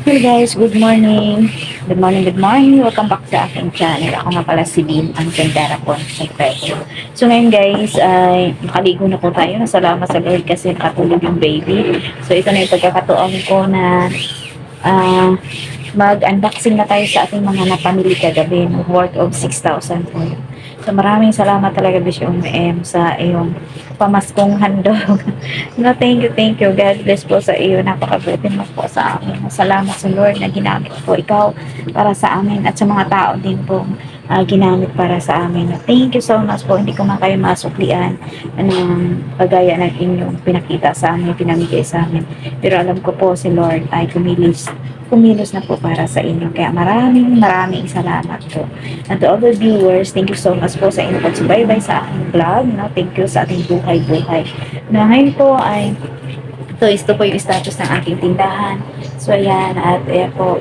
Hello guys, good morning. Good morning, good morning. Welcome back sa aking channel. Ako nga pala si Bean, ang sa Pedro. So ngayon guys, ay nakaligo na po tayo. Salamat sa Lord kasi nakatulog yung baby. So ito na yung pagkakatuon ko na ah, mag-unboxing na tayo sa ating mga napamili kagabi worth of 6,000 po. So maraming salamat talaga Bishop M sa iyong pamaskong handog. no, thank you, thank you. God bless po sa iyo. Napakabuti mo po sa amin. Salamat sa Lord na ginamit po ikaw para sa amin at sa mga tao din po ah, ginamit para sa amin. Thank you so much po. Hindi ko man kayo masuklian ng pagaya ng inyong pinakita sa amin, pinamigay sa amin. Pero alam ko po si Lord ay kumilis kumilos na po para sa inyo. Kaya maraming maraming salamat po. And to all the viewers, thank you so much po sa inyong pagsubaybay sa aking vlog. No? Thank you sa ating buhay-buhay. Na ngayon po ay ito, ito po yung status ng aking tindahan. So, ayan. At ayan po,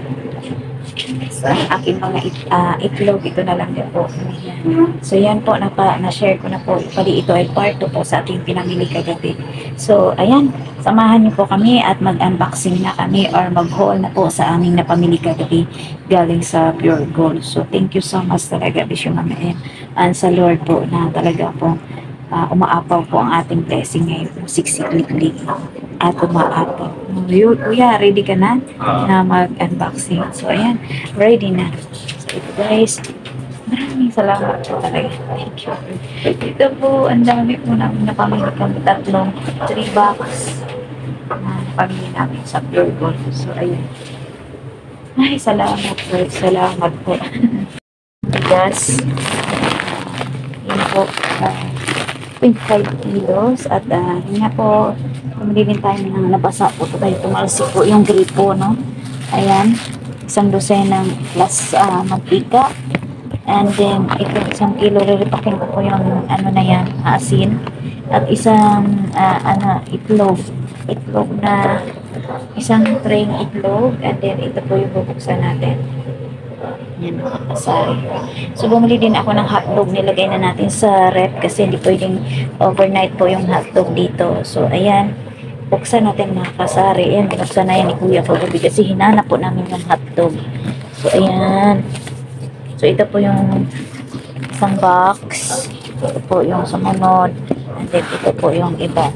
sa aking mga it, ah, itlog, ito na lang din po. So, yan po, napa, na-share ko na po. Pali ito ay part 2 po sa ating pinamili kagabi. So, ayan, samahan niyo po kami at mag-unboxing na kami or mag-haul na po sa aming napamili kagabi galing sa Pure Gold. So, thank you so much talaga, Bishop Mama M. And sa Lord po na talaga po ah, umaapaw po ang ating blessing ngayon po, siksiklik at umaapaw. Yun, kuya, ready ka na na mag-unboxing? So, ayan, ready na. So, guys, maraming salamat po talaga. Thank you. Ito po, ang dami po namin napamili kami tatlong 3 box na napamili namin sa Pure. So, ayan. Ay, salamat po. Salamat po. Bigas. Yun po. ah, 0.5 kilos at uh, yun po bumili din tayo ng nabasa po ito tayo tumalsik po yung gripo no ayan isang dosenang plus uh, mantika and then ito isang kilo riripakin ko po yung ano na yan asin at isang ah, ano itlog itlog na isang tray itlog and then ito po yung bubuksan natin yan, asari. So, bumili din ako ng hotdog. Nilagay na natin sa rep kasi hindi pwedeng overnight po yung hotdog dito. So, ayan. Buksan natin mga kasari. Ayan, binuksan na yan ni Kuya Kogabi kasi hinanap po namin yung hotdog. So, ayan. So, ito po yung isang box. Ito po yung sumunod. And then, ito po yung iba.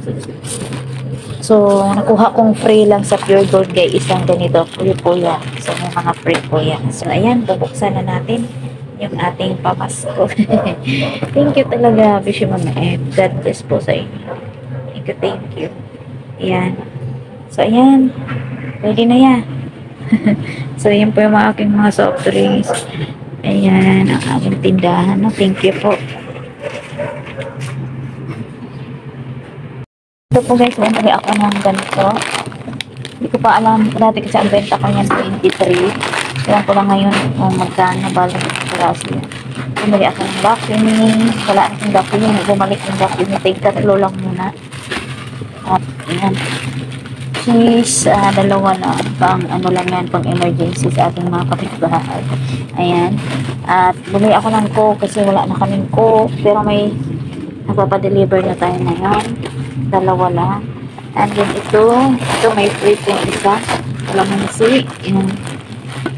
So, nakuha kong free lang sa Pure Gold guys, isang ganito, free po yan. So, may mga free po yan. So, ayan, bubuksan na natin yung ating pamasko. thank you talaga, Bishop Mama M. God bless po sa inyo. Thank you, thank you. Ayan. So, ayan. Ready na yan. so, ayan po yung mga aking mga soft drinks. Ayan, ang aking tindahan. No? Thank you po. Ito po guys, bumili ako ng ganito. Hindi ko pa alam, dati kasi ang benta ko yan 23. Kaya ko lang ngayon kung magkano balik sa klase yan. Bumili ako ng vacuum. Wala na yung vacuum. Bumalik yung vacuum. Take tatlo lang muna. At yan. Cheese, ah, dalawa na. Pang ano lang yan, pang emergency sa ating mga kapitbahay. Ayan. At bumili ako ng coke kasi wala na kaming coke. Pero may nagpapadeliver na tayo ngayon. Dalawa lang. And then ito, ito may free po isa. Kalamansi. Yung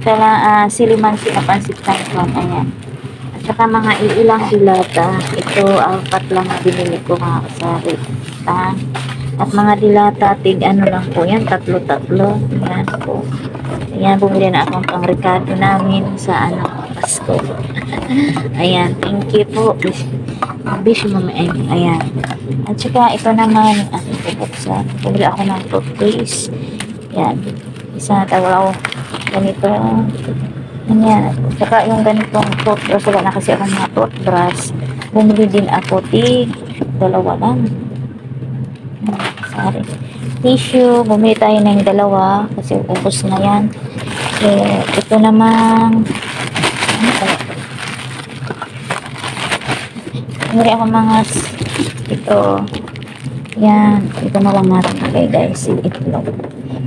kala, uh, silimansi na pansit canton. Ayan. At mga ilang dilata. Ito, apat lang na binili ko mga kasari. Ah, at mga dilata, tig ano lang po yan, tatlo-tatlo. Ayan po. Ayan, bumili na akong pang Ricardo namin sa ano, Pasko. Ayan, thank you po. Bish, bish mama M. Ayan. At saka ito naman, ano po buksan. Bumili ako ng toothpaste. Ayan. Isa na tawaw. Ganito. Ayan. Saka yung ganitong toothbrush, wala na kasi akong mga toothbrush. Bumili din ako tig. Dalawa lang. Sorry. Tissue, bumili tayo ng dalawa kasi ubos na yan. Eh, ito namang ano pala? Bumili ako mga ito. Yan. Ito na lang natin okay guys. Itlog.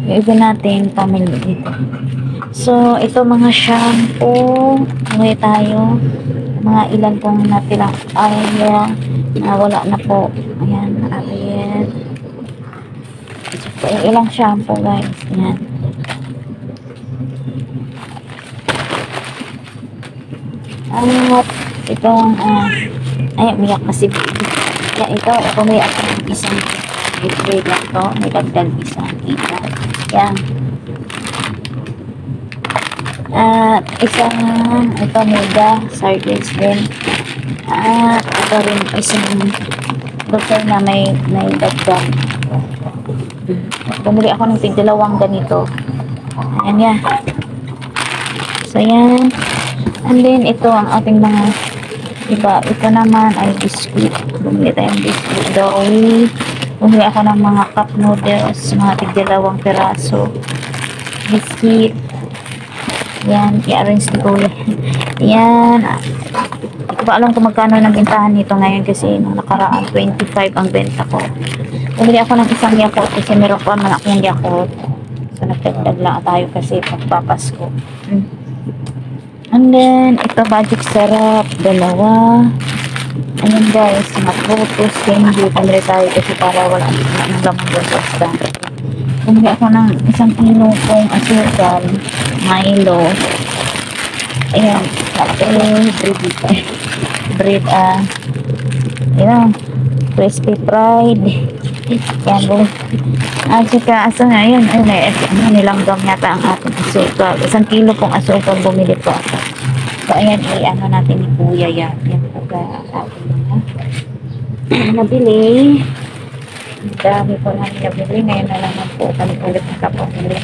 Yung iba natin family dito. So, ito mga shampoo. Bumili tayo. Mga ilan pong natirang ayaw na wala na po. Ayan, Ariel po yung ilang shampoo guys. Yan. Ang hot itong uh, ay umiyak kasi yan ito umiyak ng isang bitbay lang to. May dagdag isang kita. Yan. At isang ito mega sardines din. At ito rin isang doktor na may may dagdag Bumili ako ng tigdalawang ganito. Ayan yan. So, yan. And then, ito ang ating mga iba. Ito naman ay biscuit. Bumili tayong biscuit. Dory. Bumili ako ng mga cup noodles. Mga tigdalawang peraso. Biscuit. Yan. I-arrange ni Kuya. Yan. Hindi ko pa alam kung magkano ng bentahan nito ngayon kasi nung nakaraan 25 ang benta ko. Bumili ako ng isang Yakult kasi meron pa man akong Yakult. So, nagdagdag lang tayo kasi pagpapasko. Mm. And then, ito magic syrup, dalawa. Ayan guys, mga frutos, candy, pumili tayo kasi para wala nang laman doon sa stand. Bumili ako ng isang kilo kong Milo. Ayan, tapos bread, bread, ah, ayan, crispy fried. Bumili. At saka, asa nga, yun, ayun, eh, ano, nilanggam yata ang ating asukal. Isang kilo pong asukal bumili po ako. So, ayan, i-ano natin ni Kuya yan. Yan po ka ating mga nabili. Ang dami po namin nabili. Ngayon na naman po kami ulit nakapamili.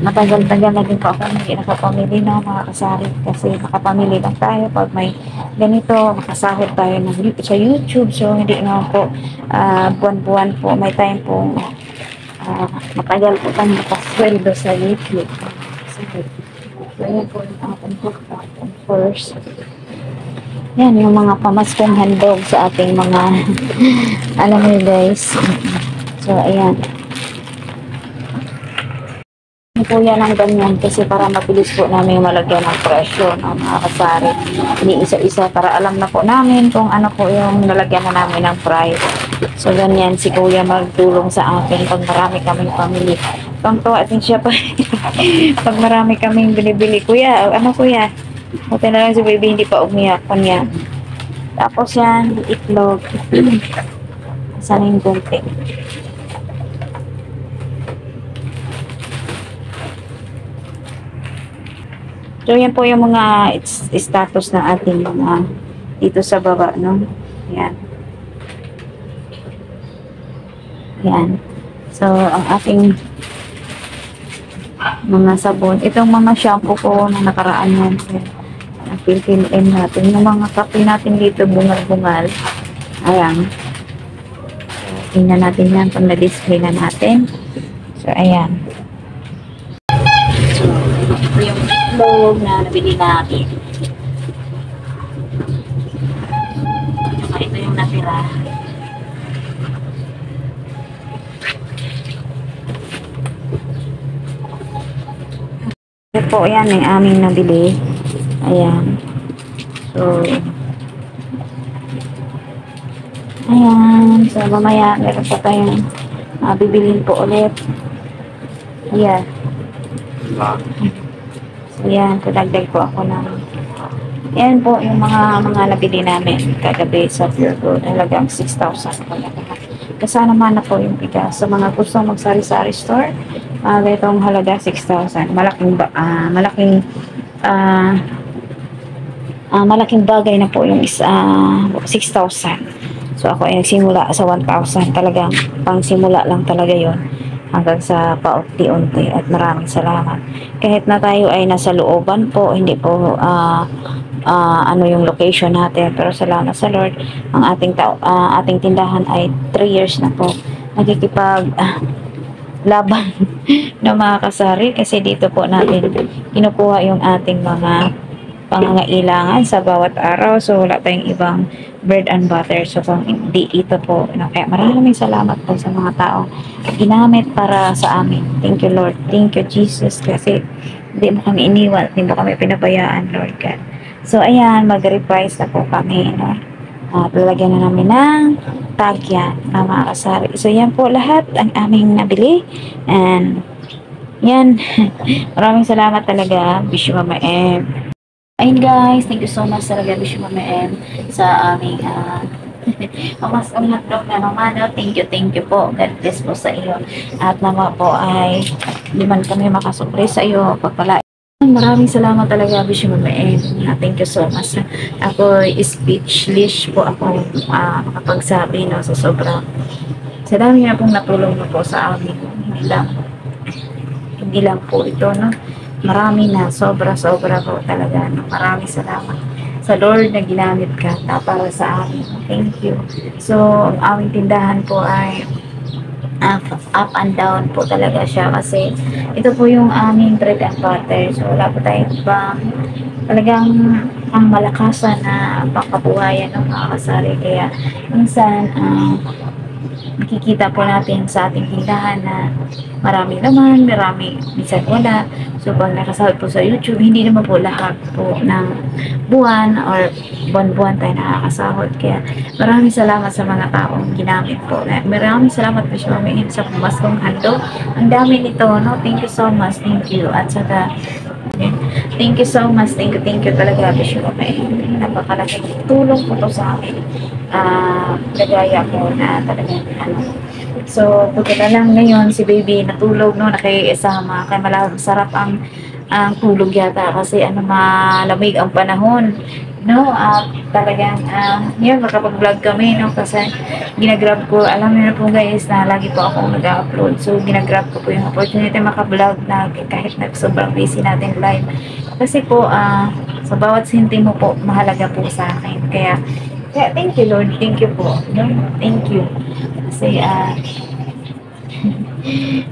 Matagal-tagal na din po ako hindi nakapamili no, mga kasari. Kasi nakapamili lang tayo pag may ganito, makasahod tayo ng, sa YouTube. So, hindi naman po ah, buwan-buwan po. May time po ah, matagal po kami nakasweldo sa YouTube. So, yan po ating ating first. Yan, yung mga pamaskong handog sa ating mga, alam mo guys. So, ayan. Hindi po yan ang ganyan kasi para mabilis po namin malagyan ng presyo ng mga kasari. Hindi isa-isa para alam na po namin kung ano po yung nalagyan na namin ng price. So, ganyan si Kuya magtulong sa akin pag marami kaming pamili. Pangtuwa din siya pa. pag marami kaming binibili. Kuya, ano kuya? Buti na lang si baby hindi pa umiyak pa niya. Tapos yan, itlog. Sana yung konti. So, yan po yung mga status ng ating mga dito sa baba, no? Yan. Yan. So, ang ating mga sabon. Itong mga shampoo ko na nakaraan yan. Ang M natin. Yung mga kape natin dito, bungal-bungal. Ayan. So, tingnan natin yan pag na-display na natin. So, ayan. So, ito yung itlog na nabili natin. Saka ito yung natira. Ito po yan yung aming nabili. Ayan. So, ayan. So, mamaya meron pa tayong uh, bibilin po ulit. Ayan. So, yan. Kadagdag po ako ng yan po yung mga mga nabili namin kagabi sa Pure Gold. Halagang 6,000 po lahat. Kasama naman na po yung bigas. Sa mga gusto magsari-sari store, uh, ganitong halaga 6,000. Malaking, ba, ah, malaking, ah, ah, malaking bagay na po yung is, ah, 6,000. So ako ay nagsimula sa 1,000. Talagang pang simula lang talaga yon hanggang sa paunti-unti at maraming salamat. Kahit na tayo ay nasa looban po, hindi po ah, ah, ano yung location natin, pero salamat sa Lord. Ang ating tao, ah, ating tindahan ay 3 years na po. Nagkikipag ah, laban ng mga kasari kasi dito po natin kinukuha yung ating mga pangangailangan sa bawat araw. So, wala tayong ibang bread and butter. So, kung hindi ito po, no, kaya maraming salamat po sa mga tao ginamit para sa amin. Thank you, Lord. Thank you, Jesus. Kasi hindi mo kami iniwan, hindi mo kami pinabayaan, Lord God. So, ayan, mag-reprise na po kami, no? Uh, lalagyan na namin ng tagyan ng mga kasari. So, yan po lahat ang aming nabili. And, yan. Maraming salamat talaga. Wish you, Mama M. Ayun guys, thank you so much talaga Wish Mama M sa aming uh, Mamas ang hotdog na naman. No? Thank you, thank you po. God bless po sa iyo. At naman po ay di man kami makasupre sa iyo. Pagpala Maraming salamat talaga, Wish Mama. Uh, thank you so much. Ako, speechless po ako uh, makapagsabi no, sa sobrang sa dami na pong natulong mo po sa amin. Hindi lang, hindi lang po ito, no? Marami na, sobra-sobra po talaga, no? Maraming salamat sa Lord na ginamit ka na para sa amin. Thank you. So, ang aming tindahan po ay up, up and down po talaga siya kasi ito po yung aming bread and butter. So, wala po tayong pang talagang ang malakasan na pangkabuhayan ng mga kasari. Kaya, minsan, uh, nakikita po natin sa ating tindahan na marami naman, marami, minsan wala. So, pag nakasahod po sa YouTube, hindi naman po lahat po ng buwan or buwan-buwan tayo nakakasahod. Kaya, maraming salamat sa mga taong ginamit po. Maraming salamat po sa mga sa pumaskong handog. Ang dami nito, no? Thank you so much. Thank you. At saka, Thank you so much. Thank you, thank you talaga, Bishop. May napakalaking tulong po to sa amin. Uh, kagaya ko na talagang ano. So, buti na lang ngayon si baby natulog no, nakikisama. Kaya malamang sarap ang ang tulog yata kasi ano malamig ang panahon no uh, talagang uh, yun makapag-vlog kami no kasi ginagrab ko alam niyo na po guys na lagi po ako nag-upload. So ginagrab ko po yung opportunity maka-vlog na kahit na sobrang busy natin live. Kasi po uh, sa bawat sentimo po mahalaga po sa akin. Kaya kaya thank you Lord. Thank you po. No? thank you. Kasi uh,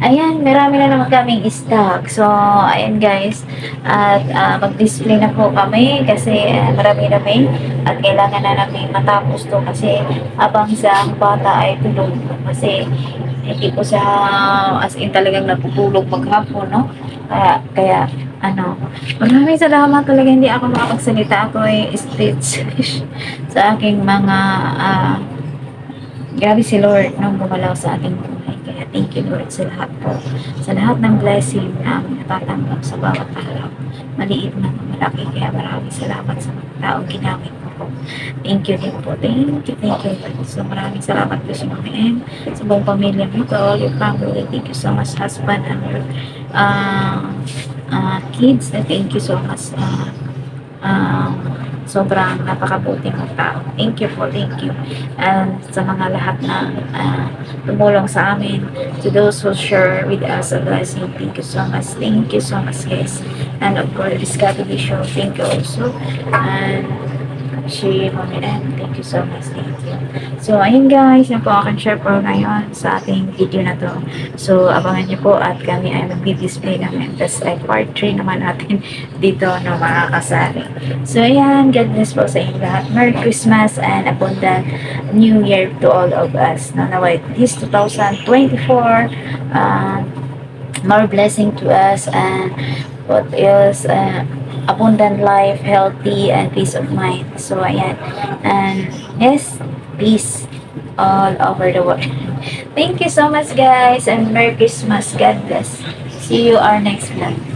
Ayan, marami na naman kaming stock. So, ayan guys. At uh, mag-display na po kami kasi uh, marami kami at kailangan na namin matapos to kasi abang sa bata ay tulog. Kasi hindi po sa as in talagang natutulog maghapon, no? Kaya, kaya ano, maraming salamat talaga hindi ako makapagsalita. Ako ay speech sa aking mga uh, grabe si Lord nung gumalaw sa ating thank you Lord sa lahat po. Sa lahat ng blessing na aming natatanggap sa bawat araw. Maliit na malaki. Kaya maraming salamat sa mga taong ginamit mo po. Thank you din po. Thank you, thank you. So maraming salamat po sa mga M, sa buong pamilya mo, to all your family. Thank you so much husband and your uh, uh, kids. Thank you so much. Uh, um, sobrang napakabuti mong tao. Thank you po, thank you. And sa mga lahat na uh, tumulong sa amin, to those who share with us a blessing, thank you so much. Thank you so much, guys. And of course, this God show. Thank you also. And she, Mommy M, thank you so much. Thank you. So, ayun guys, yan po aking share po ngayon sa ating video na to. So, abangan niyo po at kami ay mag-display namin. Tapos, like, part 3 naman natin dito no, mga kasari. So, ayan, God bless po sa inyo lahat. Merry Christmas and abundant New Year to all of us. No, naway, this 2024, uh, more blessing to us and what else, uh, abundant life, healthy, and peace of mind. So, ayan. And, yes, peace all over the world. Thank you so much guys and Merry Christmas. God bless. See you our next vlog.